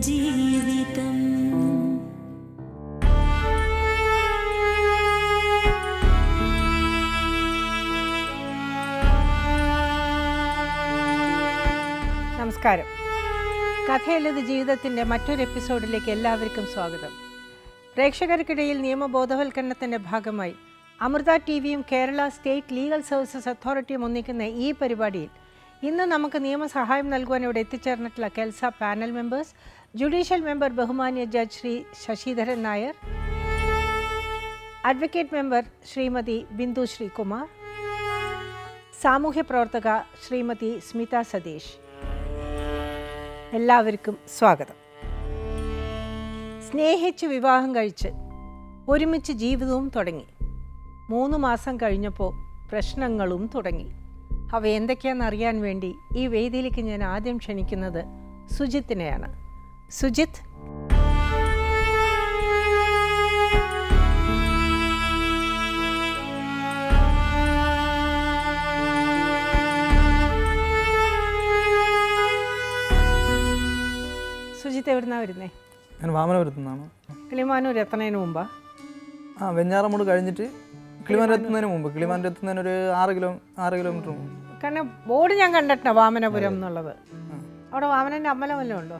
ജീവിതം. നമസ്കാരം. കഥയല്ലത് ജീവിതത്തിന്റെ മറ്റൊരു എപ്പിസോഡിലേക്ക് എല്ലാവർക്കും സ്വാഗതം. പ്രേക്ഷകർക്കിടയിൽ നിയമബോധവൽക്കരണത്തിന്റെ ഭാഗമായി അമൃത ടി വിയും കേരള സ്റ്റേറ്റ് ലീഗൽ സർവീസസ് അതോറിറ്റിയും ഒന്നിക്കുന്ന ഈ പരിപാടിയിൽ ഇന്ന് നമുക്ക് നിയമസഹായം നൽകുവാൻ ഇവിടെ എത്തിച്ചേർന്നിട്ടുള്ള KELSA panel members judicial member ബഹുമാന്യ judge Shri Sasidharan Nair advocate member Shrimati Bindu Sreekumar സാമൂഹ്യ പ്രവർത്തക ശ്രീമതി സ്മിത സതീഷ്. എല്ലാവർക്കും സ്വാഗതം. സ്നേഹിച്ച് വിവാഹം കഴിച്ച് ഒരുമിച്ച് ജീവിതവും തുടങ്ങി. മൂന്ന് മാസം കഴിഞ്ഞപ്പോൾ പ്രശ്നങ്ങളും തുടങ്ങി. അവ എന്തൊക്കെയാണെന്ന് അറിയാൻ വേണ്ടി ഈ വേദിയിലേക്ക് ഞാൻ ആദ്യം ക്ഷണിക്കുന്നത് സുജിത്തിനെയാണ്. സുജിത്ത്. സുജിത്ത് എവിടുന്നാ വരുന്നേ? ഞാൻ വാമനപുരത്തുനിന്നാണ് കിളിമാനൂർ എത്തണതിന് മുമ്പാ? ആ വെഞ്ഞാറമൂട് കഴിഞ്ഞിട്ട് കിളിമാനൂർ. എത്തുന്നതിന് മുമ്പ്. കിളിമാനൂർ എത്തുന്നതിന് ഒരു ആറ് കിലോ ആറ് കിലോമീറ്റർ മുമ്പ്. കാരണം ബോർഡ് ഞാൻ കണ്ടിട്ടുണ്ട് വാമനപുരം എന്നുള്ളത്. അവിടെ വാമനന്റെ അമ്പലം വല്ലതും ഉണ്ടോ?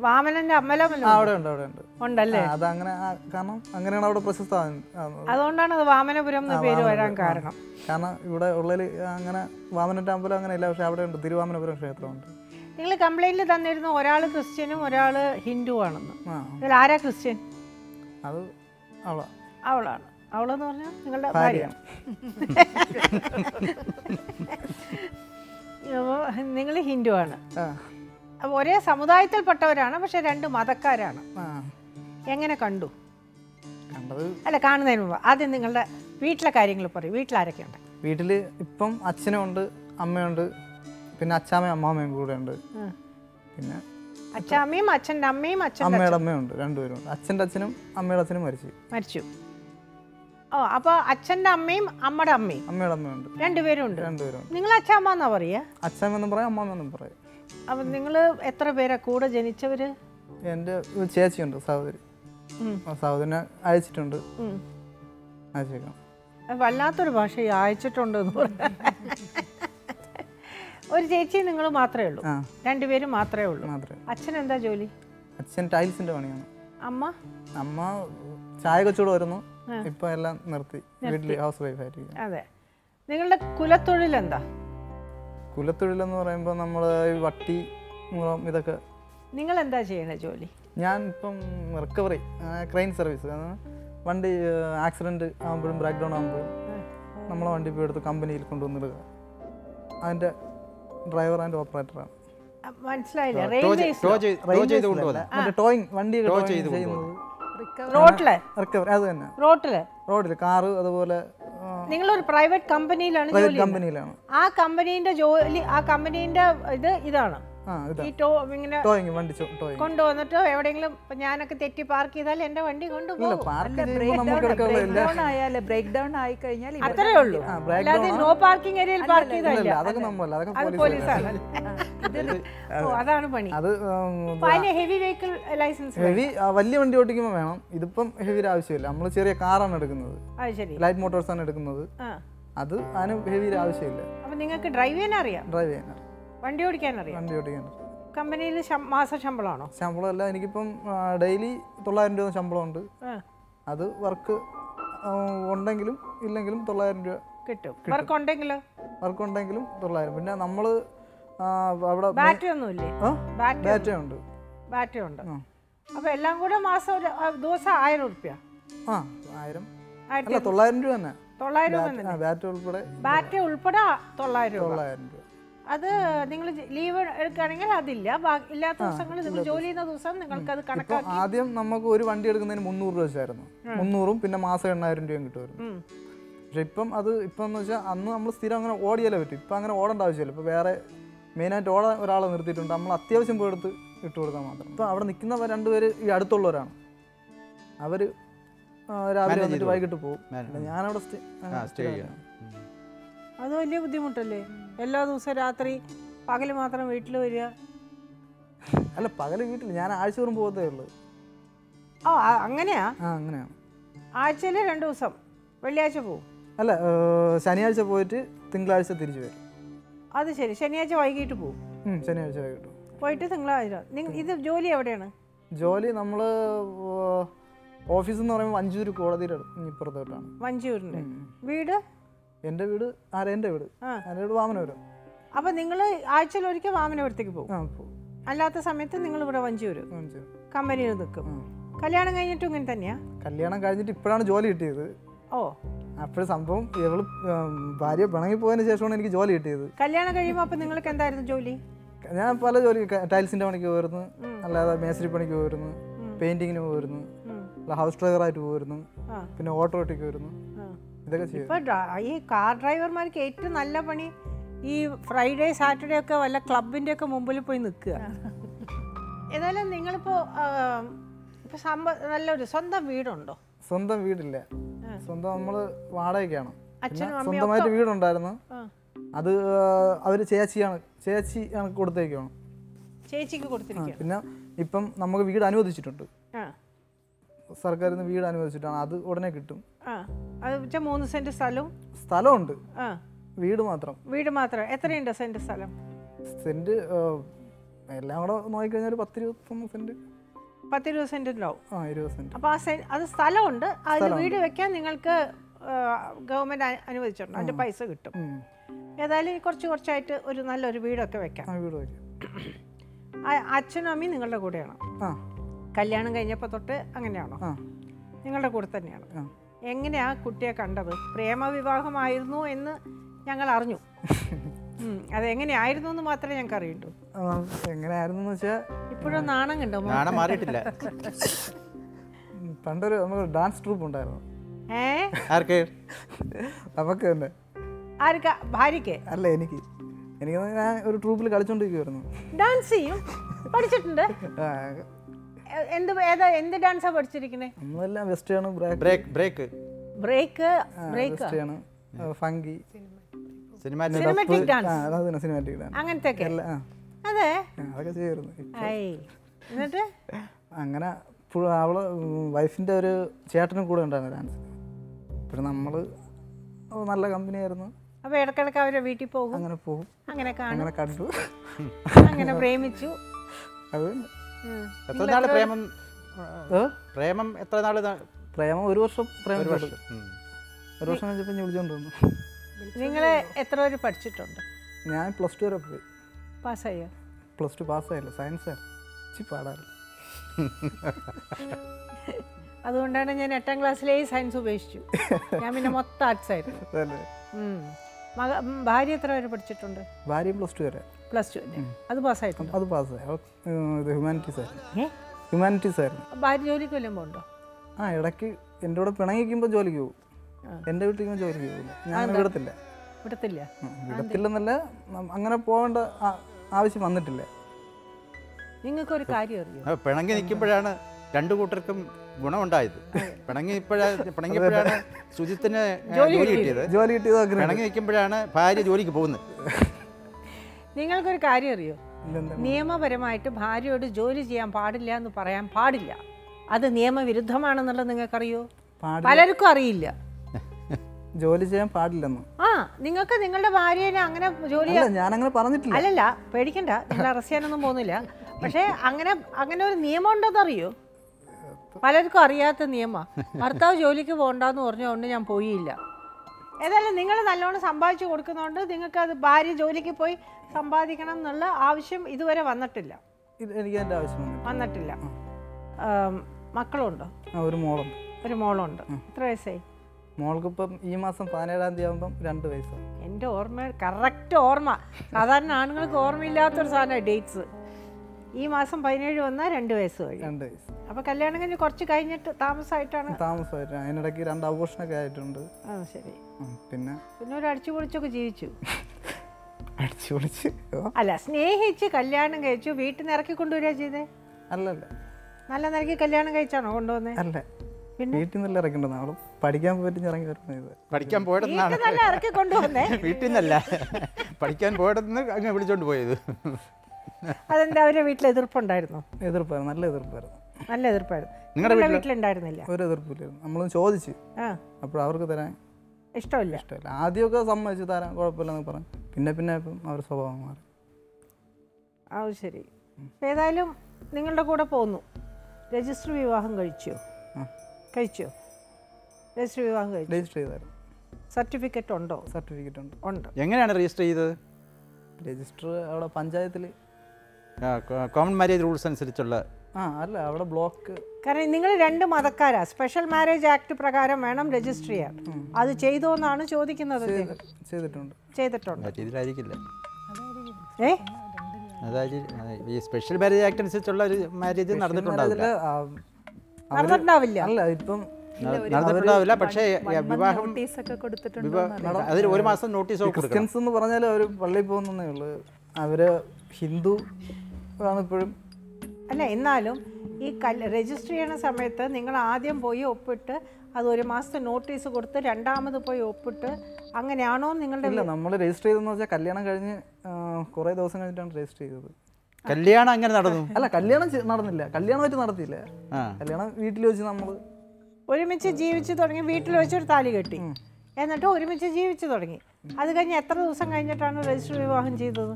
വാമനന്റെ അമ്പലം അവിടെ ഉണ്ട് അവിടെ ഉണ്ട്. ഉണ്ടല്ലേ? ആ, അത് അങ്ങനെ കാരണം അങ്ങനെയാണ് അവിടെ പ്രശസ്തമാകുന്നത് അതുകൊണ്ടാണ് അത് വാമനപുരം എന്ന് പേര് വരാൻ കാരണം. കാരണം ഇവിടെ ഉള്ളിൽ അങ്ങനെ വാമനന്റെ അമ്പലം അങ്ങനെ ഇല്ല പക്ഷെ അവിടെ ഉണ്ട്. തിരുവാമനപുരം ക്ഷേത്രമുണ്ട്. നിങ്ങൾ കംപ്ലൈന്റ് തന്നിരുന്നു ഒരാൾ ക്രിസ്ത്യനും ഒരാൾ ഹിന്ദു ആണെന്ന് ഇതിൽ ആരാ ക്രിസ്ത്യൻ? അത് അവളാ. അവളാണ്. അവളെന്ന് പറഞ്ഞാൽ നിങ്ങളുടെ ഭാര്യ. അപ്പോൾ നിങ്ങൾ ഹിന്ദു ആണ് ഒരേ സമുദായത്തിൽപ്പെട്ടവരാണ് പക്ഷെ രണ്ട് മതക്കാരാണ്. എങ്ങനെ കണ്ടു? അല്ല കാണുന്നതിന് മുമ്പ്. ആദ്യം നിങ്ങളുടെ വീട്ടിലെ കാര്യങ്ങൾ പറയും. വീട്ടിലാരൊക്കെയുണ്ട് വീട്ടിൽ ഇപ്പം അച്ഛനും ഉണ്ട് അമ്മയുണ്ട് പിന്നെ അച്ഛാമ്മയും അമ്മാമ്മയും കൂടെ ഉണ്ട് പിന്നെ അച്ഛാമ്മയും അച്ഛന്റെ അമ്മയും അച്ഛൻ അമ്മയുടെ അമ്മയുണ്ട് രണ്ടുപേരും. അച്ഛന്റെ അച്ഛനും അമ്മയുടെ അച്ഛനും മരിച്ചു. മരിച്ചു. ഓ അപ്പോൾ അച്ഛന്റെ അമ്മയും അമ്മയുടെ അമ്മയും അമ്മയുടെ അമ്മയുണ്ട്. രണ്ടുപേരും ഉണ്ട് രണ്ടുപേരും നിങ്ങൾ അച്ഛാമ്മ എന്നാ പറയുക അച്ഛനെന്നും പറയാം അമ്മാമെന്നും പറയാം. അപ്പൊ നിങ്ങൾ എത്ര പേരാ? കൂടെ ജനിച്ചവര്? ഒരു ചേച്ചിയുണ്ട് സഹോദരി. സഹോദരനെ അയച്ചിട്ടുണ്ട്. അയച്ചേക്കാം. വല്ലാത്തൊരു ഭാഷ ഈ അയച്ചിട്ടുണ്ട് എന്ന്. ഒരു ചേച്ചി നിങ്ങൾ മാത്രമേ ഉള്ളൂ. രണ്ടുപേരും മാത്രമേ ഉള്ളൂ. അച്ഛൻ എന്താ ജോലി? അച്ഛൻ ടൈൽസിന്റെ പണിയാണ്. അമ്മ? അമ്മ ചായ കച്ചവടം വരുന്നു. ഇപ്പം എല്ലാം നിർത്തി. വീട്ടിൽ ഹൗസ് വൈഫ് ആയിരിക്കും അതെ. നിങ്ങളുടെ കുലത്തൊഴിൽ എന്താ കുലത്തൊഴിലെന്ന് പറയുമ്പോൾ നമ്മൾ ഈ വട്ടി മുറം ഇതൊക്കെ നിങ്ങൾ എന്താ ചെയ്യണ ജോലി? ഞാൻ ഇപ്പം റിക്കവറി ക്രെയിൻ സർവീസ്. വണ്ടി ആക്സിഡന്റ് ആകുമ്പോഴും ബ്രേക്ക് ഡൗൺ ആകുമ്പോഴും നമ്മളെ വണ്ടി ഇപ്പോൾ എടുത്ത് കമ്പനിയിൽ കൊണ്ടുവന്നിടുക. അതിന്റെ ഡ്രൈവർ ആൻഡ് ഓപ്പറേറ്ററാണ് മനസ്സിലായില്ല. റെയിൽവേസ് മറ്റേ ടോയിങ് വണ്ടി ചെയ്യുന്നത്. റോട്ടിൽ? റിക്കവറി അത് തന്നെ. റോട്ടിൽ? റോഡിൽ കാറ് അതുപോലെ നിങ്ങൾ ഒരു പ്രൈവറ്റ് കമ്പനിയിലാണ് ജോലി കമ്പനിയിലാണ്. ആ കമ്പനീന്റെ ജോലി ആ കമ്പനീന്റെ ഇത് ഇതാണ്. ഈ ടോ ഇങ്ങനെ കൊണ്ടുവന്നിട്ട് എവിടെയെങ്കിലും ഞാനൊക്കെ തെറ്റി പാർക്ക് ചെയ്താൽ എന്റെ വണ്ടി ഇല്ല കൊണ്ടുപോകും പാർക്ക് ചെയ്യുമ്പോൾ ഡൗൺ ആയാലേ ബ്രേക്ക് ഡൗൺ ആയി കഴിഞ്ഞാൽ അത്രേ ഉള്ളൂ. അല്ലാതെ നോ പാർക്കിംഗ് ഏരിയയിൽ പാർക്ക് ഇല്ല. അതൊക്കെ നമ്മളല്ല അതൊക്കെ പോലീസാണ് ഓ അതാണ് പണി. ഹെവി വെഹിക്കിൾ ലൈസൻസ് ഹെവി വലിയ വണ്ടി ഓടിക്കുമ്പോൾ വേണം. ഇതിപ്പം ഹെവി ആവശ്യമില്ല. നമ്മൾ ചെറിയ കാറാണ് എടുക്കുന്നത്. ലൈറ്റ് മോട്ടോഴ്സ് ആണ് എടുക്കുന്നത്. ആ. അത് അതിന് ഹെവി ആവശ്യമില്ല. അപ്പൊ നിങ്ങൾക്ക് ഡ്രൈവ് ചെയ്യാൻ അറിയാം. ഡ്രൈവ് ചെയ്യാൻ വണ്ടി ഓടിക്കാൻ അറിയാം വണ്ടി ഓടിക്കാൻ കമ്പനിയിൽ മാസ ശമ്പളമാണോ? ശമ്പളമല്ല എനിക്കിപ്പം ഡെയിലി തൊള്ളായിരം രൂപ ശമ്പളമുണ്ട്. അത് വർക്ക് ഉണ്ടെങ്കിലും ഇല്ലെങ്കിലും തൊള്ളായിരം രൂപ കിട്ടും. വർക്ക് ഉണ്ടെങ്കിലോ? വർക്ക് ഉണ്ടെങ്കിലും തൊള്ളായിരം. പിന്നെ നമ്മൾ അവിടെ ബാറ്ററി ഒന്നുമില്ലേ? ബാറ്ററി ഉണ്ട്. ബാറ്ററി ഉണ്ട്. അപ്പൊ എല്ലാം കൂടെ മാസം ദിവസം ആയിരം ഉറുപ്പ്യ? ആ ആയിരം. അല്ല തൊള്ളായിരം രൂപ തന്നെ. തൊള്ളായിരം രൂപ ബാറ്റ്- ആ ബാറ്റ് ഉൾപ്പെടെ ബാറ്ററി ഉൾപ്പെടെ തൊള്ളായിരം തൊള്ളായിരം രൂപ. അത് നിങ്ങൾ ലീവ് എടുക്കുകയാണെങ്കിൽ അതില്ല. ഇല്ലാത്ത ദിവസങ്ങൾ നിങ്ങൾ ജോലി ചെയ്യുന്ന ദിവസം നിങ്ങൾക്ക് അത് കണക്കാക്കി. ആദ്യം നമുക്ക് ഒരു വണ്ടി എടുക്കുന്നതിന് മുന്നൂറ് രൂപ വെച്ചായിരുന്നു. മുന്നൂറും പിന്നെ മാസം എണ്ണായിരം രൂപയും കിട്ടുമായിരുന്നു. പക്ഷെ ഇപ്പം അത് ഇപ്പം എന്ന് വെച്ചാൽ അന്ന് നമ്മൾ സ്ഥിരം അങ്ങനെ ഓടിയാലേ പറ്റും. ഇപ്പം അങ്ങനെ ഓടേണ്ട ആവശ്യമില്ല. ഇപ്പം വേറെ മെയിനായിട്ട് ഓടാൻ ഒരാളെ നിർത്തിയിട്ടുണ്ട്. നമ്മൾ അത്യാവശ്യം പോയെടുത്ത് ഇട്ട് കൊടുത്താൽ മാത്രം. ഇപ്പം അവിടെ നിൽക്കുന്ന രണ്ടുപേര് ഈ അടുത്തുള്ളവരാണ്. അവർ രാവിലെ വന്നിട്ട് വൈകിട്ട് പോകും. ഞാനവിടെ സ്റ്റേ സ്റ്റേ ചെയ്യണം അത് വലിയ ബുദ്ധിമുട്ടല്ലേ? എല്ലാ ദിവസവും രാത്രി പകൽ മാത്രം വീട്ടിൽ വരിക. അല്ല പകൽ വീട്ടിൽ ഞാൻ ആഴ്ച തോറും പോകത്തേ ഉള്ളൂ. ഓ അങ്ങനെയാ? ആ അങ്ങനെയാണ് ആഴ്ചയിൽ രണ്ട് ദിവസം. വെള്ളിയാഴ്ച പോവും. അല്ല ശനിയാഴ്ച പോയിട്ട് തിങ്കളാഴ്ച തിരിച്ചു വരും. അത് ശരി. ശനിയാഴ്ച വൈകിട്ട് പോവും. ശനിയാഴ്ച വൈകിട്ട് പോയിട്ട് തിങ്കളാഴ്ച. നിങ്ങൾ ഇത് ജോലി എവിടെയാണ്? ജോലി നമ്മൾ ഓഫീസ് എന്ന് പറയുമ്പോൾ വഞ്ചൂർ കോടതിയിലാണ് ഇപ്പുറത്തോട്ടാണ് വഞ്ചൂരിന്റെ വീട്? എന്റെ വീട് ആരാ? എന്റെ വീട്. എന്റെ വീട് വാമനപുരം അപ്പൊ നിങ്ങൾ ആഴ്ചയിൽ ഒരിക്കൽ വാമനപുരത്തേക്ക് പോകും? ആ അല്ലാത്ത സമയത്ത് നിങ്ങൾ ഇവിടെ വഞ്ചി വരും. കമ്പനിയിൽ നിൽക്കും. കല്യാണം കഴിഞ്ഞിട്ടും ഇങ്ങനെ തന്നെയാ? കല്യാണം കഴിഞ്ഞിട്ട് ഇപ്പോഴാണ് ജോലി കിട്ടിയത്. ഓ. അപ്പോഴും സംഭവം ഇവൾ ഭാര്യ പിണങ്ങി പോയതിന് ശേഷമാണ് എനിക്ക് ജോലി കിട്ടിയത്. കല്യാണം കഴിയുമ്പോൾ അപ്പൊ നിങ്ങൾക്ക് എന്തായിരുന്നു ജോലി? ഞാൻ പല ജോലി ടൈൽസിന്റെ പണിക്ക് പോയിരുന്നു. അല്ലാതെ മേസ്ത്രി പണിക്ക് പോയിരുന്നു. പെയിന്റിങ്ങിന് പോയിരുന്നു. ഹൗസ് ഡ്രൈവറായിട്ട് പോയിരുന്നു. പിന്നെ ഓട്ടോ. ഇതൊക്കെ ചെയ്തു ഇപ്പൊ ഈ കാർ ഡ്രൈവർമാർക്ക് ഏറ്റവും നല്ല പണി ഈ ഫ്രൈഡേ സാറ്റർഡേ ഒക്കെ വല്ല ക്ലബിന്റെ ഒക്കെ മുമ്പിൽ പോയി നിൽക്കുക. ഏതായാലും നിങ്ങളിപ്പോ ഇപ്പൊ നല്ലൊരു സ്വന്തം വീടുണ്ടോ? സ്വന്തം വീടില്ല. സ്വന്തം നമ്മൾ വാടകയ്ക്കാണ്. സ്വന്തമായിട്ട് വീടുണ്ടായിരുന്നു. അത് അവർ ചേച്ചിയാണ് ചേച്ചി കൊടുത്തേക്കാണ് ചേച്ചിക്ക് കൊടുത്തിരിക്കുക. പിന്നെ ഇപ്പം നമുക്ക് വീട് അനുവദിച്ചിട്ടുണ്ട്. സർക്കാരിൽ നിന്ന് വീട് അനുവദിച്ചിട്ടാണ്. അത് ഉടനെ കിട്ടും. അത് മൂന്ന് സെന്റ് സ്ഥലവും? സ്ഥലമുണ്ട്. വീട് മാത്രം. വീട് മാത്രം. എത്രയുണ്ട് സെന്റ് സ്ഥലം? സെന്റ് എല്ലാം കൂടെ നോക്കിക്കഴിഞ്ഞാൽ പത്ത് ഇരുപത്തൊന്ന് സെന്റ്. പത്തിരുപത് സെന്റ് ഉണ്ടാവും ആ ഇരുപത് സെന്റ്. അപ്പോൾ ആ സെന്റ് അത് സ്ഥലമുണ്ട്. അതിൽ വീട് വെക്കാൻ നിങ്ങൾക്ക് ഗവൺമെന്റ് അനുവദിച്ചിട്ടുണ്ട്. അതിന്റെ പൈസ കിട്ടും. ഏതായാലും കുറച്ച് കുറച്ചായിട്ട് ഒരു നല്ലൊരു വീടൊക്കെ വെക്കാം. വീട് അച്ഛനും അമ്മയും നിങ്ങളുടെ കൂടെയാണ്. ആ. കല്യാണം കഴിഞ്ഞപ്പോൾ തൊട്ട് അങ്ങനെയാണോ? നിങ്ങളുടെ കൂടെ തന്നെയാണ്. ആ. എങ്ങനെയാ കുട്ടിയെ കണ്ടത്? പ്രേമവിവാഹമായിരുന്നു എന്ന് ഞങ്ങൾ അറിഞ്ഞു. അതെങ്ങനെയായിരുന്നു എന്ന് മാത്രമേ ഞങ്ങൾക്ക് അറിയുള്ളൂ എങ്ങനെയായിരുന്നു എന്ന് വെച്ചാൽ ഇപ്പോഴും നാണം കണ്ടോ നാണം മാറിയിട്ടില്ല. പണ്ടൊരു നമുക്ക് ഡാൻസ് ട്രൂപ്പ് ഉണ്ടായിരുന്നു. ഏ? ആർക്ക്? നമുക്ക് തന്നെ. ആർക്ക? ഭാര്യക്ക് അല്ല എനിക്ക്. എനിക്ക് ഞാൻ ഒരു ട്രൂപ്പിൽ കളിച്ചോണ്ടിരിക്കുവായിരുന്നു. ഡാൻസ് ചെയ്യും? പഠിച്ചിട്ടുണ്ട്? എന്ത് ഏതാ എന്ത് ഡാൻസാ പഠിച്ചിരിക്കുന്നത് നമ്മളെല്ലാം western break. Break break. Break western funky. Cinema cinematic dance cinematic dance അങ്ങനത്തെ അതെ? അതൊക്കെ എന്നിട്ട്? അങ്ങനെ അവൾ വൈഫിന്റെ ഒരു ചേട്ടനും കൂടെ ഉണ്ടായിരുന്നു ഡാൻസ് പിന്നെ നമ്മൾ നല്ല കമ്പനിയായിരുന്നു അപ്പൊ ഇടക്കിടക്ക് അവരെ വീട്ടിൽ പോകും. അങ്ങനെ പോകും. അങ്ങനെ അങ്ങനെ കണ്ടു. അങ്ങനെ പ്രേമിച്ചു. അത്. എത്ര നാൾ പ്രേമം പ്രേമം എത്ര നാൾ പ്രേമം ഒരു വർഷം പ്രേമം ഒരു വർഷം. ഒരു വർഷം കഴിഞ്ഞപ്പോൾ ഞാൻ വിളിച്ചോണ്ട് വന്നു നിങ്ങൾ എത്ര പേര് പഠിച്ചിട്ടുണ്ട്? ഞാൻ പ്ലസ് ടു വരെ പോയി. പാസ്സായോ? പ്ലസ് ടു പാസ്സായില്ല സയൻസ് ആയിരുന്നു ഇച്ചി പാടാറില്ല അതുകൊണ്ടാണ് ഞാൻ എട്ടാം ക്ലാസ്സിലേ സയൻസ് ഉപേക്ഷിച്ചു. ഞാൻ പിന്നെ മൊത്തം ആർട്സ് ആയിരുന്നു. മക ഭാര്യ എത്ര വരെ പഠിച്ചിട്ടുണ്ട്? ഭാര്യയും പ്ലസ് ടു വരെ. പ്ലസ് ടു അല്ലേ? അത് പാസ്സായിട്ടുണ്ട്? അത് പാസ്സായി. ഇത് ഹ്യൂമാനിറ്റീസ് ആയിരുന്നു. ഹ്യൂമാനിറ്റീസ് ആയിരുന്നു. ഭാര്യ ജോലിക്ക് വല്ലതും പോകണ്ടോ ആ ഇടയ്ക്ക് എന്റെ കൂടെ പിണങ്ങിക്കുമ്പോൾ ജോലിക്ക് പോകും. എന്റെ വീട്ടിൽ നിന്ന് ജോലിക്ക് പോകില്ല ഞാൻ വിടത്തില്ല. വിടത്തില്ല? വിടത്തില്ലെന്നല്ല അങ്ങനെ പോകേണ്ട ആ- ആവശ്യം വന്നിട്ടില്ല. നിങ്ങൾക്കൊരു കാര്യം അറിയാം? പിണങ്ങി നിൽക്കുമ്പോഴാണ് രണ്ടു കൂട്ടർക്കും ഗുണമുണ്ടായത്. പിണങ്ങി ഇപ്പോഴാ പിണങ്ങിയപ്പോഴാണ് സുജിത്തിന് ജോലി കിട്ടിയത്. ജോലി കിട്ടിയത് പിണങ്ങി നിൽക്കുമ്പോഴാണ് ഭാര്യ ജോലിക്ക് പോകുന്നത്. നിങ്ങൾക്കൊരു കാര്യം അറിയോ നിയമപരമായിട്ട് ഭാര്യയോട് ജോലി ചെയ്യാൻ പാടില്ല എന്ന് പറയാൻ പാടില്ല. അത് നിയമവിരുദ്ധമാണെന്നുള്ളത് നിങ്ങൾക്കറിയോ? അറിയോ പലർക്കും അറിയില്ല. ജോലി ചെയ്യാൻ പാടില്ലെന്ന്. ആ നിങ്ങൾക്ക് നിങ്ങളുടെ ഭാര്യനെ അങ്ങനെ ജോലി അല്ല ഞാനങ്ങനെ പറഞ്ഞിട്ടില്ല. അല്ലല്ല പേടിക്കണ്ട. നിങ്ങൾ അറസ്റ്റ് ചെയ്യാനൊന്നും പോകുന്നില്ല. പക്ഷേ അങ്ങനെ അങ്ങനെ ഒരു നിയമം ഉണ്ടോ അറിയോ പലർക്കും അറിയാത്ത നിയമ. ഭർത്താവ് ജോലിക്ക് പോകണ്ടെന്ന് പറഞ്ഞുകൊണ്ട് ഞാൻ പോയില്ല. ഏതായാലും നിങ്ങൾ നല്ലോണം സമ്പാദിച്ചു കൊടുക്കുന്നതുകൊണ്ട് നിങ്ങൾക്ക് അത് ഭാര്യ ജോലിക്ക് പോയി സമ്പാദിക്കണം എന്നുള്ള ആവശ്യം ഇതുവരെ വന്നിട്ടില്ല. എനിക്ക് എന്റെ ആവശ്യം വന്നിട്ടില്ല. മക്കളുണ്ടോ? ഒരു മോളുണ്ട്. ഒരു മോളുണ്ട്. എത്ര വയസ്സായി? മോൾക്കിപ്പം ഈ മാസം പതിനേഴാം തീയതി ആകുമ്പം രണ്ട് വയസ്സ്. എന്റെ ഓർമ്മ കറക്റ്റ് ഓർമ്മ. സാധാരണ ആണുങ്ങൾക്ക് ഓർമ്മയില്ലാത്തൊരു സാധനമാണ് ഡേറ്റ്സ് ഈ മാസം പതിനേഴ് വന്നാൽ രണ്ട് വയസ്സ് കഴിഞ്ഞു രണ്ട് വയസ്സ്. അപ്പോൾ കല്യാണം കഴിഞ്ഞ് കുറച്ച് കഴിഞ്ഞിട്ട് താമസമായിട്ടാണ് താമസമായിട്ട് അതിനിടയ്ക്ക് രണ്ട് ആഘോഷമൊക്കെ ആയിട്ടുണ്ട്. ആ ശരി. പിന്നെ? പിന്നെ ഒരു അടിച്ചു പൊളിച്ചൊക്കെ ജീവിച്ചു. അടിച്ചു പൊളിച്ച്? അല്ല സ്നേഹിച്ച് കല്യാണം കഴിച്ചു. വീട്ടിൽ നിന്ന് ഇറക്കി കൊണ്ടുവരിക ചെയ്തേ? അല്ലല്ല നല്ല നിരക്കി കല്യാണം കഴിച്ചാണോ കൊണ്ടുവന്നേ? അല്ല. പിന്നെ? വീട്ടിൽ നിന്നല്ല ഇറക്കേണ്ടത്? അവൾ പഠിക്കാൻ പോയിട്ട് ഇറങ്ങി വരുന്നത് പഠിക്കാൻ നല്ല ഇറക്കി കൊണ്ടുവന്നേ? വീട്ടിൽ നിന്നല്ല. പഠിക്കാൻ പോയതെന്ന് അങ്ങ് വിളിച്ചോണ്ട് പോയത്. അതെന്താ അവരുടെ വീട്ടിൽ എതിർപ്പുണ്ടായിരുന്നോ? എതിർപ്പായിരുന്നു. നല്ല എതിർപ്പായിരുന്നു. നല്ല എതിർപ്പായിരുന്നു. നിങ്ങളുടെ വീട്ടിലുണ്ടായിരുന്നില്ല. ഒരു എതിർപ്പില്ലായിരുന്നു നമ്മളും ചോദിച്ച്. ആ. അപ്പോൾ അവർക്ക് തരാൻ ഇഷ്ടമില്ല. ഇഷ്ടമില്ല. ആദ്യമൊക്കെ സമ്മതിച്ച് തരാൻ കുഴപ്പമില്ലെന്ന് പറഞ്ഞു. പിന്നെ പിന്നെ ഇപ്പം അവർ സ്വഭാവം മാറി. ആ ശരി. ഏതായാലും നിങ്ങളുടെ കൂടെ പോന്നു. രജിസ്റ്റർ വിവാഹം കഴിച്ചോ? കഴിച്ചോ? രജിസ്റ്റർ വിവാഹം കഴിച്ചു? രജിസ്റ്റർ ചെയ്തായിരുന്നു. സർട്ടിഫിക്കറ്റ് ഉണ്ടോ? സർട്ടിഫിക്കറ്റ് ഉണ്ട്. ഉണ്ട്. എങ്ങനെയാണ് രജിസ്റ്റർ ചെയ്തത്? രജിസ്റ്റർ അവിടെ പഞ്ചായത്തിൽ കോമൺ മാരേജ് റൂൾസ് അനുസരിച്ചുള്ള ആ അല്ല അവിടെ ബ്ലോക്ക് കാരണം നിങ്ങൾ രണ്ട് മതക്കാരാ. സ്പെഷ്യൽ മാരേജ് ആക്ട് പ്രകാരം വേണം രജിസ്റ്റർ ചെയ്യാൻ. അത് ചെയ്തോ എന്നാണ് ചോദിക്കുന്നത് ചെയ്തിട്ടുണ്ട്. ചെയ്തിട്ടുണ്ട്. ആ രീതിയിലായിരിക്കില്ല ഏ? അതായത് ഈ സ്പെഷ്യൽ മാരേജ് ആക്ട് അനുസരിച്ചുള്ള ഒരു മാരേജ് നടന്നിട്ടുണ്ടാവില്ല. നടന്നിട്ടുണ്ടാവില്ല. അല്ല ഇപ്പം നടന്നിട്ടുണ്ടാവില്ല. പക്ഷേ വിവാഹം ഒക്കെ കൊടുത്തിട്ടുണ്ട് വിവാഹം അതിൽ ഒരു മാസം നോട്ടീസ് ക്രിസ്ത്യൻസ് എന്ന് പറഞ്ഞാൽ അവർ പള്ളിയിൽ പോകുന്നേ ഉള്ളൂ. അവർ ഹിന്ദു ആണ് ഇപ്പോഴും അല്ല എന്നാലും ഈ കൽ രജിസ്റ്റർ ചെയ്യണ സമയത്ത് നിങ്ങൾ ആദ്യം പോയി ഒപ്പിട്ട് അത് ഒരു മാസത്തെ നോട്ടീസ് കൊടുത്ത് രണ്ടാമത് പോയി ഒപ്പിട്ട് അങ്ങനെയാണോ നിങ്ങളുടെ ഇല്ല നമ്മൾ രജിസ്റ്റർ ചെയ്തെന്ന് വെച്ചാൽ കല്യാണം കഴിഞ്ഞ് കുറേ ദിവസം കഴിഞ്ഞിട്ടാണ് രജിസ്റ്റർ ചെയ്തത്. കല്യാണം അങ്ങനെ നടന്നു? അല്ല കല്യാണം നടന്നില്ല. നടന്നില്ല കല്യാണമായിട്ട് നടത്തിയില്ല. കല്യാണം വീട്ടിൽ വെച്ച് നമ്മൾ ഒരുമിച്ച് ജീവിച്ച് തുടങ്ങി വീട്ടിൽ വെച്ചൊരു താലി കെട്ടി. എന്നിട്ട് ഒരുമിച്ച് ജീവിച്ച് തുടങ്ങി. അത് കഴിഞ്ഞ് എത്ര ദിവസം കഴിഞ്ഞിട്ടാണ് രജിസ്റ്റർ വിവാഹം ചെയ്തത്?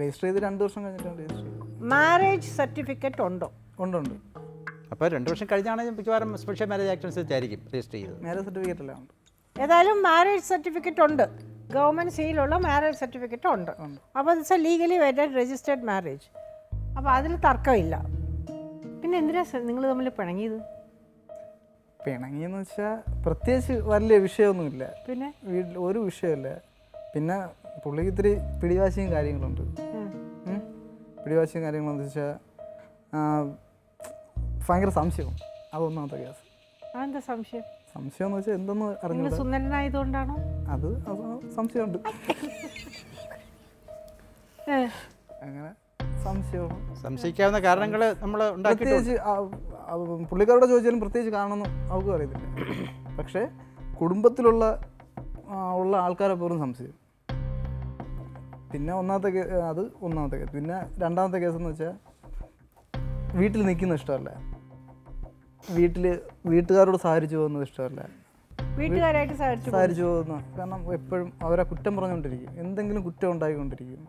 രജിസ്റ്റർ ചെയ്ത് രണ്ട് ദിവസം കഴിഞ്ഞിട്ടാണ് രജിസ്റ്റർ ചെയ്തത്. മാരേജ് സർട്ടിഫിക്കറ്റ് ഉണ്ടോ? ഉണ്ടുണ്ട്. ഉണ്ട് അപ്പോൾ രണ്ട് വർഷം കഴിഞ്ഞാണെങ്കിൽ മിക്കവാറും സ്പെഷ്യൽ മാരേജ് ആക്ട് അനുസരിച്ചായിരിക്കും രജിസ്റ്റർ ചെയ്തത്. മാരേജ് സർട്ടിഫിക്കറ്റ് എല്ലാം ഉണ്ട്. ഏതായാലും മാരേജ് സർട്ടിഫിക്കറ്റ് ഉണ്ട്. ഗവൺമെന്റ് സീലുള്ള മാരേജ് സർട്ടിഫിക്കറ്റ് ഉണ്ട്. അപ്പോൾ it's a legally vetted registered marriage അപ്പോൾ അതിൽ തർക്കമില്ല. പിന്നെ എന്തിനാ നിങ്ങൾ തമ്മിൽ പിണങ്ങിയത്? പിണങ്ങിയെന്ന് വെച്ചാൽ പ്രത്യേകിച്ച് വലിയ വിഷയമൊന്നുമില്ല. പിന്നെ? വീട്ടിൽ ഒരു വിഷയമല്ല. പിന്നെ പുള്ളിക്ക് ഇത്തിരി പിടിവാശിയും കാര്യങ്ങളുണ്ട്. പിടിവാശിയും കാര്യങ്ങളെന്ന് വെച്ചാൽ ഭയങ്കര സംശയം അതൊന്നാമത്തെ കേസ്. അതെന്താ സംശയം? സംശയം എന്ന് വെച്ചാൽ എന്തെന്ന് നിങ്ങൾ അറിഞ്ഞൂടാ സുന്ദരനായതുകൊണ്ടാണോ? അത് സംശയമുണ്ട്. അങ്ങനെ സംശയമാണ് സംശയിക്കാവുന്ന കാരണങ്ങൾ നമ്മൾ പ്രത്യേകിച്ച് പുള്ളിക്കാരോട് ചോദിച്ചാലും പ്രത്യേകിച്ച് കാണണമെന്ന് അവർക്ക് അറിയത്തില്ല. പക്ഷേ കുടുംബത്തിലുള്ള ഉള്ള ആൾക്കാരെ പോലും സംശയം. പിന്നെ ഒന്നാമത്തെ കേസ് അത് ഒന്നാമത്തെ കേസ് പിന്നെ രണ്ടാമത്തെ കേസ് എന്ന് വെച്ചാൽ വീട്ടിൽ നിൽക്കുന്ന ഇഷ്ടമല്ല? വീട്ടിൽ വീട്ടുകാരോട് സഹകരിച്ചു പോകുന്നത് ഇഷ്ടമല്ല? വീട്ടുകാരായിട്ട് സഹകരിച്ചു പോകുന്ന കാരണം എപ്പോഴും അവരെ കുറ്റം പറഞ്ഞുകൊണ്ടിരിക്കും. എന്തെങ്കിലും കുറ്റം ഉണ്ടായിക്കൊണ്ടിരിക്കും.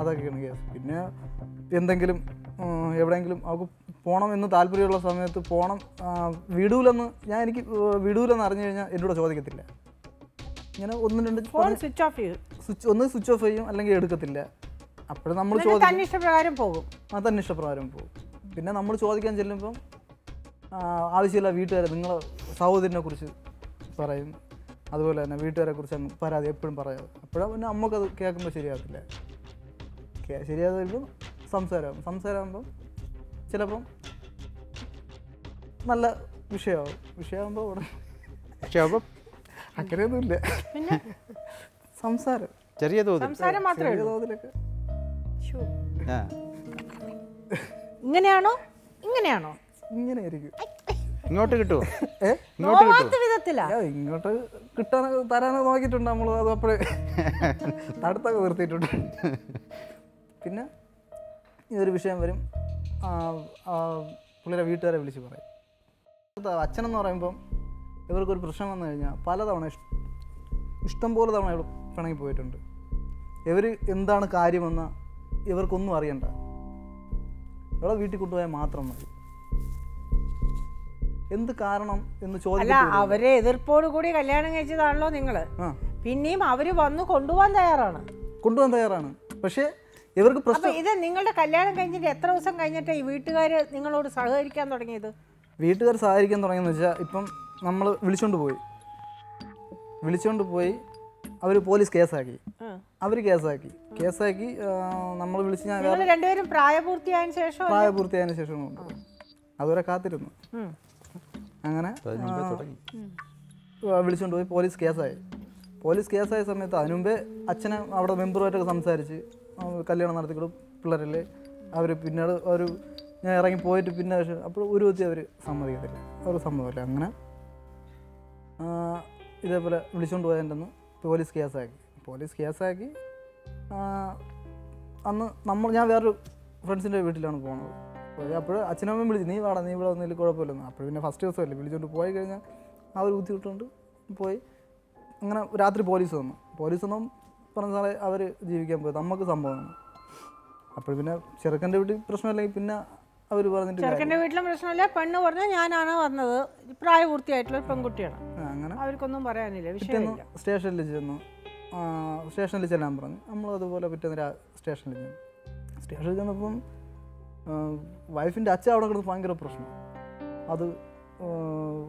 അതൊക്കെയാണ് കേസ്. പിന്നെ എന്തെങ്കിലും എവിടെയെങ്കിലും അവർക്ക് പോകണം എന്ന് താല്പര്യമുള്ള സമയത്ത് പോകണം വിടൂലെന്ന് ഞാൻ എനിക്ക് വിടൂലെന്ന് അറിഞ്ഞു കഴിഞ്ഞാൽ എന്നോട് ചോദിക്കത്തില്ല. ഇങ്ങനെ ഒന്ന് രണ്ട് ഫോൺ സ്വിച്ച് ഓഫ് ചെയ്യും സ്വിച്ച് ഒന്ന് സ്വിച്ച് ഓഫ് ചെയ്യും അല്ലെങ്കിൽ എടുക്കത്തില്ല. അപ്പോഴും നമ്മൾ ചോദിക്കും. തന്നെ ഇഷ്ടപ്രകാരം പോകും. ആ തന്നെ ഇഷ്ടപ്രകാരം പോകും. പിന്നെ നമ്മൾ ചോദിക്കാൻ ചെല്ലുമ്പം ആവശ്യമില്ല വീട്ടുകാരെ നിങ്ങൾ സഹോദരനെ കുറിച്ച് പറയും. അതുപോലെ തന്നെ വീട്ടുകാരെ കുറിച്ച് അങ്ങ് പരാതി എപ്പോഴും പറയാം അപ്പോഴാണ് പിന്നെ നമുക്കത് കേൾക്കുമ്പോൾ ശരിയാകത്തില്ല. വരുമ്പോൾ സംസാരമാകും. സംസാരമാകുമ്പം ചിലപ്പം നല്ല വിഷയമാവും വിഷയമാകുമ്പോൾ ഉടനെ പക്ഷേ അപ്പോൾ അങ്ങനെയൊന്നുമില്ല. പിന്നെ? സംസാരം. ചെറിയ തോതിൽ. സംസാരം മാത്രമേ തോതിലൊക്കെ. ആ. ഇങ്ങനെയാണോ? ഇങ്ങനെയാണോ? ഇങ്ങനെയായിരിക്കും. ഇങ്ങോട്ട് കിട്ടുമോ ഇങ്ങോട്ട് കിട്ടുമോ വിധത്തിലാ. ഇങ്ങോട്ട് കിട്ടാൻ തരാനോ നോക്കിയിട്ടുണ്ട് നമ്മൾ അത് അപ്പോഴേ തടുത്തൊക്കെ നിർത്തിയിട്ടുണ്ട്. പിന്നെ ഇതൊരു വിഷയം വരും. പുള്ളിയുടെ വീട്ടുകാരെ വിളിച്ച് പറയും. അച്ഛനെന്ന് പറയുമ്പം ഇവർക്കൊരു പ്രശ്നം വന്നു കഴിഞ്ഞാൽ പലതവണ ഇഷ്- ഇഷ്ടം പോലെ തവണ ഇവിടെ പിണങ്ങി പോയിട്ടുണ്ട്. ഇവർ എന്താണ് കാര്യമെന്ന് ഇവർക്കൊന്നും അറിയണ്ട. ഇവിടെ വീട്ടിൽ കൊണ്ടുപോയാൽ മാത്രം മതി. എന്ത് കാരണം എന്ന് ചോദിക്കും അവരെ എതിർപ്പോട് കൂടി കല്യാണം കഴിച്ചതാണല്ലോ നിങ്ങൾ പിന്നെയും അവർ വന്ന് കൊണ്ടുപോകാൻ തയ്യാറാണ്. കൊണ്ടുപോകാൻ തയ്യാറാണ്. പക്ഷേ ഇവർക്ക് പ്രശ്നം ഇത് നിങ്ങളുടെ കല്യാണം കഴിഞ്ഞിട്ട് എത്ര ദിവസം കഴിഞ്ഞിട്ട് ഈ വീട്ടുകാർ നിങ്ങളോട് സഹകരിക്കാൻ തുടങ്ങിയത്? വീട്ടുകാർ സഹകരിക്കാൻ തുടങ്ങിയെന്ന് വെച്ചാൽ ഇപ്പം നമ്മൾ വിളിച്ചോണ്ട് പോയി. വിളിച്ചോണ്ട് പോയി അവർ പോലീസ് കേസാക്കി. അവർ കേസാക്കി. കേസാക്കി നമ്മൾ വിളിച്ച് ഞാൻ രണ്ടുപേരും പ്രായപൂർത്തിയായതിനു ശേഷം പ്രായപൂർത്തിയായതിനു ശേഷം ഉണ്ട്. അതുവരെ കാത്തിരുന്നു. അങ്ങനെ വിളിച്ചോണ്ട് പോയി പോലീസ് കേസായി. പോലീസ് കേസായ സമയത്ത് അതിനുമുമ്പേ അച്ഛനെ അവിടെ മെമ്പറുമായിട്ടൊക്കെ സംസാരിച്ച് കല്യാണം നടത്തിക്കൊടും പിള്ളേരല്ലേ. അവർ പിന്നീട് ഒരു ഞാൻ ഇറങ്ങി പോയിട്ട് പിന്നെ പക്ഷേ അപ്പോൾ ഒരു വ്യക്തി അവർ സമ്മതിക്കത്തില്ല. അവർ സമ്മതമല്ല അങ്ങനെ ഇതേപോലെ വിളിച്ചുകൊണ്ട് പോയതിന്റെ പോലീസ് കേസാക്കി. പോലീസ് കേസാക്കി അന്ന് നമ്മൾ ഞാൻ വേറൊരു ഫ്രണ്ട്സിന്റെ വീട്ടിലാണ് പോകുന്നത് അപ്പോൾ അച്ഛനമ്മയും വിളിച്ചു നീ വാടാ നീ ഇവിടെ വന്നതിൽ കുഴപ്പമില്ലെന്ന്. അപ്പോൾ പിന്നെ ഫസ്റ്റ് ദിവസമല്ലേ വിളിച്ചുകൊണ്ട് പോയി കഴിഞ്ഞാൽ ആ ഒരു ബുദ്ധിമുട്ടുണ്ട്. പോയി. അങ്ങനെ രാത്രി പോലീസ് വന്നു. പോലീസ് വന്നും പറഞ്ഞ സാറേ അവർ ജീവിക്കാൻ പോയത് നമുക്ക് സംഭവമാണ്. അപ്പോൾ പിന്നെ ചെറുക്കന്റെ വീട്ടിൽ പ്രശ്നമില്ലെങ്കിൽ പിന്നെ അവർ പറഞ്ഞിട്ട് ചെറുക്കന്റെ വീട്ടിലും പ്രശ്നമില്ല. പെണ്ണ് പറഞ്ഞാൽ ഞാനാണ് വന്നത്. പ്രായപൂർത്തിയായിട്ടുള്ള പെൺകുട്ടിയാണ്. അവർക്കൊന്നും പറയാനില്ല വിഷയം വിഷയമില്ല സ്റ്റേഷനിൽ ചെന്നു സ്റ്റേഷനിൽ ചെല്ലാൻ പറഞ്ഞു. നമ്മൾ അതുപോലെ പിറ്റേന്ന് സ്റ്റേഷനിൽ ചെന്നു. സ്റ്റേഷനിൽ ചെന്നപ്പം വൈഫിന്റെ അച്ഛൻ അവിടെ കിടന്ന് ഭയങ്കര പ്രശ്നം. അത്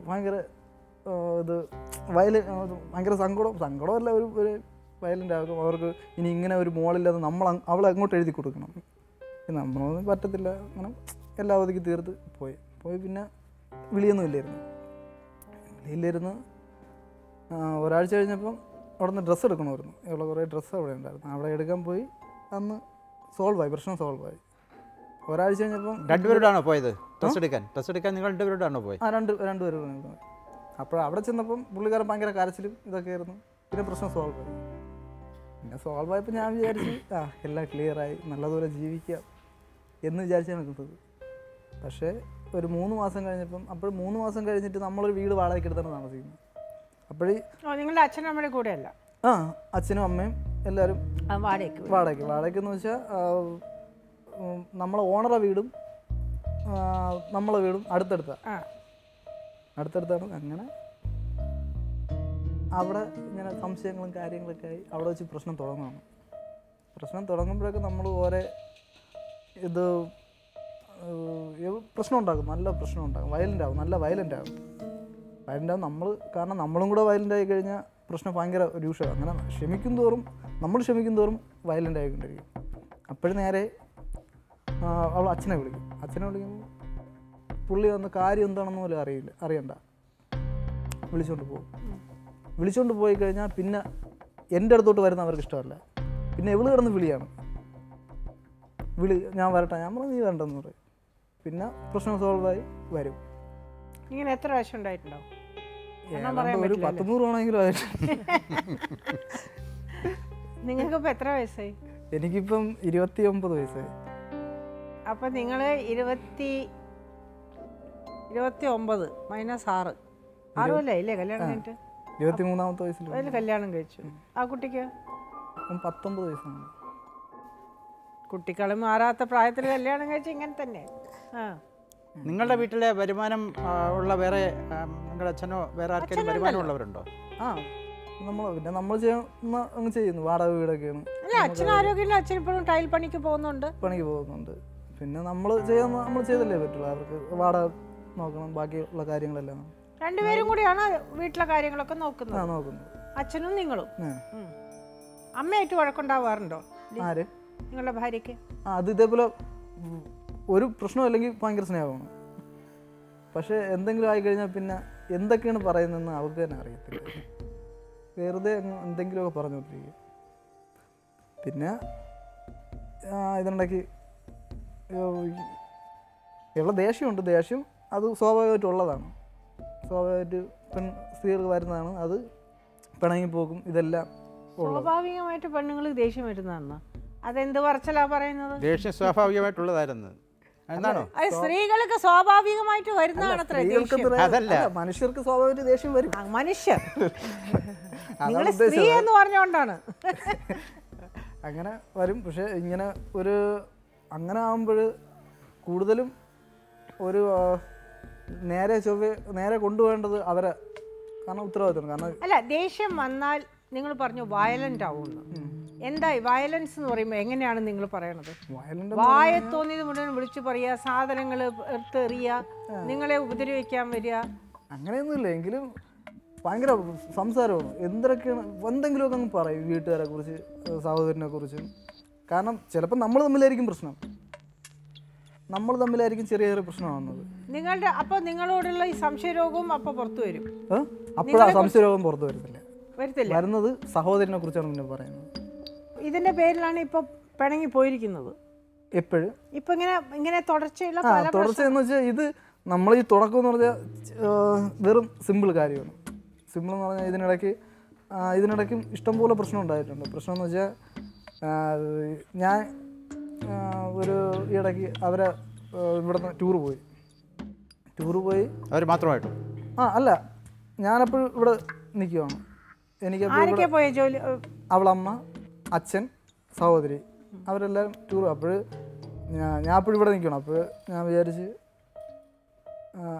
ഭയങ്കര ഇത് വയല ഭയങ്കര സങ്കടം സങ്കടമല്ല ഒരു ഒരു വയലന്റ് ആകും അവർക്ക് ഇനി ഇങ്ങനെ ഒരു മോളില്ലാതെ നമ്മൾ അവളെ അങ്ങോട്ട് എഴുതി കൊടുക്കണം. നമ്മളൊന്നും പറ്റത്തില്ല. അങ്ങനെ എല്ലാ ഒതുക്കി തീർത്ത് പോയി. പോയി പിന്നെ വിളിയൊന്നും ഇല്ലായിരുന്നു വിളിയില്ലായിരുന്നു. ഒരാഴ്ച കഴിഞ്ഞപ്പം അവിടെ നിന്ന് ഡ്രസ്സ് എടുക്കണമായിരുന്നു. ഇവിടെ കുറേ ഡ്രസ്സ് അവിടെ ഉണ്ടായിരുന്നു. അവിടെ എടുക്കാൻ പോയി. അന്ന് സോൾവ് ആയി പ്രശ്നം സോൾവ് ആയി. ഒരാഴ്ച കഴിഞ്ഞപ്പം രണ്ടുപേരോടാണോ പോയത്? ഡ്രസ് എടുക്കാൻ. ഡ്രസ് എടുക്കാൻ നിങ്ങൾ രണ്ടുപേരോടാണോ പോയത്? ആ രണ്ട് രണ്ടുപേരോട് കൂടെ അപ്പോൾ അവിടെ ചെന്നപ്പം പുള്ളിക്കാരൻ ഭയങ്കര കരച്ചിലും ഇതൊക്കെ ആയിരുന്നു. പിന്നെ പ്രശ്നം സോൾവ് ആയി. പിന്നെ സോൾവ് ആയപ്പോൾ ഞാൻ വിചാരിച്ചു ആ എല്ലാം ക്ലിയറായി നല്ലതുപോലെ ജീവിക്കാം എന്ന് വിചാരിച്ചാണ് നിൽക്കുന്നത് പക്ഷേ ഒരു മൂന്ന് മാസം കഴിഞ്ഞപ്പം അപ്പോൾ മൂന്ന് മാസം കഴിഞ്ഞിട്ട് നമ്മളൊരു വീട് വാടകയ്ക്ക് എടുത്താണ് താമസിക്കുന്നത്. അപ്പോഴേ നിങ്ങളുടെ അച്ഛനും അമ്മയുടെ കൂടെയല്ല? ആ അച്ഛനും അമ്മയും എല്ലാവരും വാടകയ്ക്ക്. വാടകയ്ക്ക്. വാടകയ്ക്ക് എന്ന് വെച്ചാൽ നമ്മളെ ഓണറെ വീടും നമ്മളെ വീടും അടുത്തടുത്ത. അടുത്തടുത്താണ് അങ്ങനെ. അവിടെ ഇങ്ങനെ സംശയങ്ങളും കാര്യങ്ങളൊക്കെ ആയി അവിടെ വെച്ച് പ്രശ്നം തുടങ്ങുകയാണ് പ്രശ്നം തുടങ്ങുമ്പോഴൊക്കെ നമ്മൾ ഓരോ ഇത് പ്രശ്നം ഉണ്ടാക്കും. നല്ല പ്രശ്നം ഉണ്ടാകും വയലന്റ് ആകും നല്ല വയലന്റ് ആകും വയലന്റ് ആവും നമ്മൾ കാരണം നമ്മളും കൂടെ വയലന്റ് ആയി കഴിഞ്ഞാൽ പ്രശ്നം ഭയങ്കര രൂക്ഷമാണ് അങ്ങനെ ക്ഷമിക്കും തോറും നമ്മൾ ക്ഷമിക്കും തോറും വയലന്റ് ആയിക്കൊണ്ടിരിക്കും. അപ്പോഴും നേരെ അവൾ അച്ഛനെ വിളിക്കും. അച്ഛനെ വിളിക്കുമ്പോൾ പുള്ളി വന്ന് കാര്യം എന്താണെന്ന് പോലും അറിയില്ല അറിയണ്ട. വിളിച്ചുകൊണ്ട് പോകും. വിളിച്ചുകൊണ്ട് പോയി കഴിഞ്ഞാൽ പിന്നെ എന്റെ അടുത്തോട്ട് വരുന്ന അവർക്ക് ഇഷ്ടമല്ല. പിന്നെ ഇവൾ കിടന്ന് വിളിയാണ്. വിളി ഞാൻ വരട്ടെ ഞാൻ പറഞ്ഞു നീ വരണ്ടെന്ന് പറയും. പിന്നെ പ്രശ്നം സോൾവ് ആയി വരും. ഇങ്ങനെ എത്ര പ്രാവശ്യം ഉണ്ടായിട്ടുണ്ടാവും? ഒരു നിങ്ങൾക്കിപ്പോൾ എത്ര വയസ്സായി? എനിക്കിപ്പം ഇരുപത്തി ഒമ്പത് വയസ്സായി. അപ്പം നിങ്ങൾ ഇരുപത്തി ഇരുപത്തി ഒമ്പത് മൈനസ് ആറ്. ആറ് കൊല്ലേ ഇല്ലേ കല്യാണം കഴിഞ്ഞിട്ട്? ഇരുപത്തി മൂന്നാമത്തെ വയസ്സിൽ അതിൽ കല്യാണം കഴിച്ചു. ആ കുട്ടിക്ക്? പത്തൊമ്പത് വയസ്സാണ്. കുട്ടിക്കളി മാറാത്ത പ്രായത്തിൽ കല്യാണം കഴിച്ച് ഇങ്ങനെ തന്നെ. ആ. നിങ്ങളുടെ വീട്ടിലെ വരുമാനം ഉള്ള വേറെ നിങ്ങളുടെ അച്ഛനോ വേറെ ആർക്കെങ്കിലും വരുമാനം ഉള്ളവരുണ്ടോ ആ നമ്മൾ പിന്നെ നമ്മൾ ചെയ്യുന്ന അങ്ങ് ചെയ്യുന്നു. വാടക വീടൊക്കെയാണ്. അല്ല അച്ഛൻ ആരോഗ്യമില്ല. അച്ഛൻ ഇപ്പോഴും ടൈൽ പണിക്ക് പോകുന്നുണ്ട്. പണിക്ക് പോകുന്നുണ്ട്. പിന്നെ നമ്മൾ ചെയ്യുന്ന നമ്മൾ ചെയ്തല്ലേ പറ്റുള്ളൂ. അവർക്ക് വാടക നോക്കണം. ബാക്കിയുള്ള കാര്യങ്ങളെല്ലാം. രണ്ടുപേരും കൂടിയാണ് വീട്ടിലെ കാര്യങ്ങളൊക്കെ ആ നോക്കുന്നത്. നോക്കുന്നത് അച്ഛനും നിങ്ങളും. അമ്മയായിട്ട് വഴക്കുണ്ടാവാറുണ്ടോ? ആര്? നിങ്ങളുടെ ഭാര്യയ്ക്ക്? ആ അത് ഇതേപോലെ ഒരു പ്രശ്നം അല്ലെങ്കിൽ ഭയങ്കര സ്നേഹമാണ്. പക്ഷേ എന്തെങ്കിലും ആയി കഴിഞ്ഞാൽ പിന്നെ എന്തൊക്കെയാണ് പറയുന്നതെന്ന് അവർക്ക് തന്നെ അറിയത്തില്ല. വെറുതെ എന്തെങ്കിലുമൊക്കെ പറഞ്ഞു പറഞ്ഞുകൊണ്ടിരിക്കും. പിന്നെ ഇതുണ്ടാക്കി ഇതിനിടയ്ക്ക് ഉള്ള ദേഷ്യമുണ്ട്. ദേഷ്യം അത് സ്വാഭാവികമായിട്ടുള്ളതാണ് സ്വാഭാവികമായിട്ട് പെൺ സ്ത്രീകൾക്ക് വരുന്നതാണ്. അത് പിണങ്ങി പോകും. ഇതെല്ലാം സ്വാഭാവികമായിട്ട് പെണ്ണുങ്ങൾ ദേഷ്യം വരുന്നതാണ് അതെന്ത് പറച്ചലാ പറയുന്നത്? ദേഷ്യം സ്വാഭാവികമായിട്ടുള്ളതായിരുന്നു. സ്ത്രീകൾക്ക് സ്വാഭാവികമായിട്ട് വരുന്നതാണ് അതല്ല. മനുഷ്യർക്ക് സ്വാഭാവിക ദേഷ്യം വരും. മനുഷ്യർ. നിങ്ങൾ സ്ത്രീ എന്ന് പറഞ്ഞുകൊണ്ടാണ് അങ്ങനെ വരും. പക്ഷെ ഇങ്ങനെ ഒരു അങ്ങനെ ആകുമ്പോൾ കൂടുതലും ഒരു നേരെ ചൊവ്വ നേരെ കൊണ്ടുപോകേണ്ടത് അവരെ. കാരണം ഉത്തരവാദിത്തമാണ് കാരണം അല്ല ദേഷ്യം വന്നാൽ നിങ്ങൾ പറഞ്ഞു വയലന്റ് ആവുമെന്ന്. എന്തായി? വയലൻസ് എന്ന് പറയുമ്പോൾ എങ്ങനെയാണ് നിങ്ങൾ പറയണത്? വായ തോന്നിയത് മുഴുവൻ വിളിച്ചു പറയുക സാധനങ്ങൾ എടുത്തെറിയുക നിങ്ങളെ ഉപദ്രവിക്കാൻ വരിക. അങ്ങനെയൊന്നുമില്ല. എങ്കിലും ഭയങ്കര സംസാരമാണ്. എന്തൊക്കെയാണ് എന്തെങ്കിലുമൊക്കെ അങ്ങ് പറയും വീട്ടുകാരെ കുറിച്ച് സഹോദരനെ കുറിച്ച്. കാരണം ചിലപ്പോൾ നമ്മൾ തമ്മിലായിരിക്കും പ്രശ്നം. നമ്മൾ തമ്മിലായിരിക്കും ചെറിയ ചെറിയ പ്രശ്നമാകുന്നത് നിങ്ങളുടെ അപ്പോൾ നിങ്ങളോടുള്ള ഈ സംശയരോഗവും അപ്പോൾ പുറത്തു വരും. അപ്പോഴാണ് സംശയരോഗം പുറത്തു വരുന്നില്ല വരുന്നത് സഹോദരനെ കുറിച്ചാണ് പിന്നെ പറയുന്നത്. ഇതിന്റെ പേരിലാണ് ഇപ്പൊ പിണങ്ങി പോയിരിക്കുന്നത്. എപ്പോഴും? ഇപ്പൊ ഇങ്ങനെ ഇങ്ങനെ തുടർച്ചയുള്ള തുടർച്ച എന്ന് വെച്ചാൽ ഇത് നമ്മൾ ഈ തുടക്കം എന്ന് പറഞ്ഞാൽ വെറും സിമ്പിൾ കാര്യമാണ്. സിമ്പിൾ എന്ന് പറഞ്ഞാൽ ഇതിനിടയ്ക്ക് ഇതിനിടയ്ക്കും ഇഷ്ടംപോലെ പ്രശ്നം ഉണ്ടായിട്ടുണ്ട്. പ്രശ്നം എന്ന് വെച്ചാൽ ഞാൻ ഒരു ഇടയ്ക്ക് അവരെ ഇവിടുന്ന് ടൂർ പോയി. ടൂർ പോയി. അവർ മാത്രമായിട്ട്? ആ അല്ല ഞാനപ്പോഴും ഇവിടെ നിൽക്കുവാണ് എനിക്ക് അവളമ്മ അച്ഛൻ സഹോദരി അവരെല്ലാം ടൂർ അപ്പോൾ ഞാൻ ഞാൻ ഇവിടെ നിൽക്കണം. അപ്പോൾ ഞാൻ വിചാരിച്ച്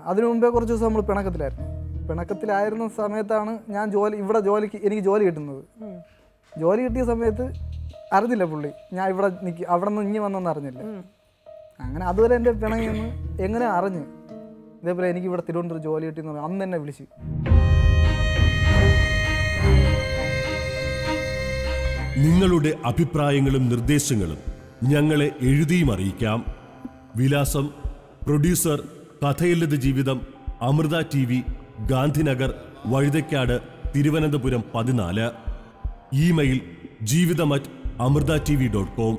അതിനു മുമ്പേ കുറച്ച് ദിവസം നമ്മൾ പിണക്കത്തിലായിരുന്നു. പിണക്കത്തിലായിരുന്ന സമയത്താണ് ഞാൻ ജോലി ഇവിടെ ജോലിക്ക് എനിക്ക് ജോലി കിട്ടുന്നത്. ജോലി കിട്ടിയ സമയത്ത് അറിഞ്ഞില്ല പുള്ളി. ഞാൻ ഇവിടെ നിൽക്കി അവിടെ നിന്ന് ഇഞ്ഞി വന്നെന്ന് അറിഞ്ഞില്ല. അങ്ങനെ അതുവരെ എന്റെ പിണങ്ങിയെന്ന് എങ്ങനെ അറിഞ്ഞ്? ഇതേപോലെ എനിക്ക് ഇവിടെ തിരുവനന്തപുരം ജോലി കിട്ടിയെന്ന് പറഞ്ഞു അന്ന് എന്നെ വിളിച്ച്. നിങ്ങളുടെ അഭിപ്രായങ്ങളും നിർദ്ദേശങ്ങളും ഞങ്ങളെ എഴുതിയും അറിയിക്കാം. വിലാസം പ്രൊഡ്യൂസർ കഥയില്ലത് ജീവിതം അമൃത ടി വി ഗാന്ധിനഗർ വഴുതയ്ക്കാട് തിരുവനന്തപുരം പതിനാല്. ഇമെയിൽ ജീവിതം at Amrita T V dot com.